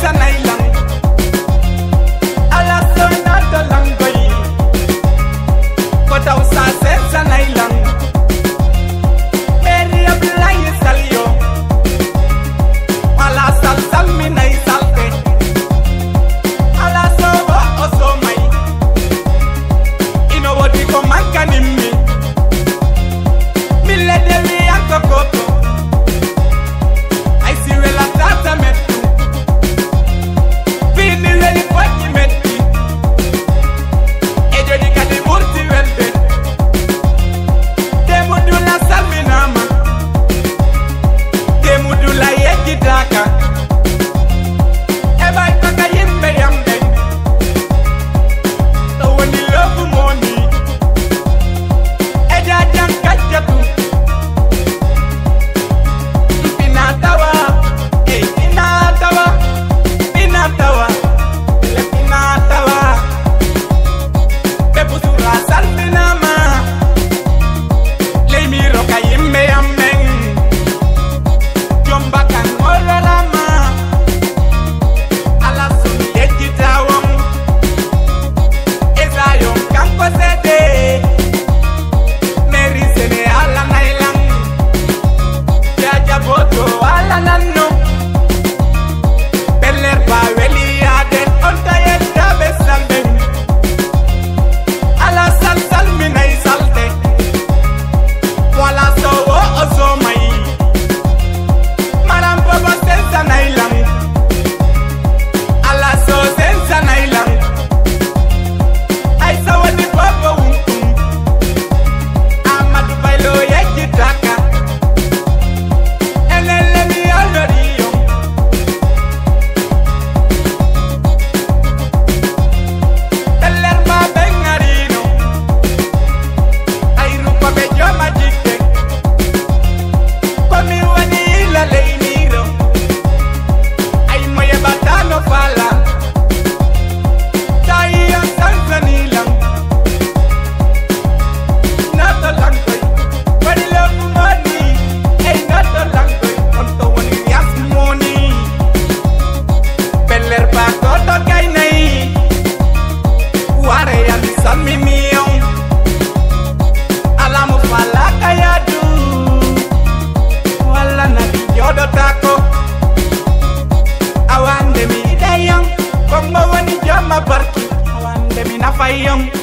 tonight. Gracias. பயம்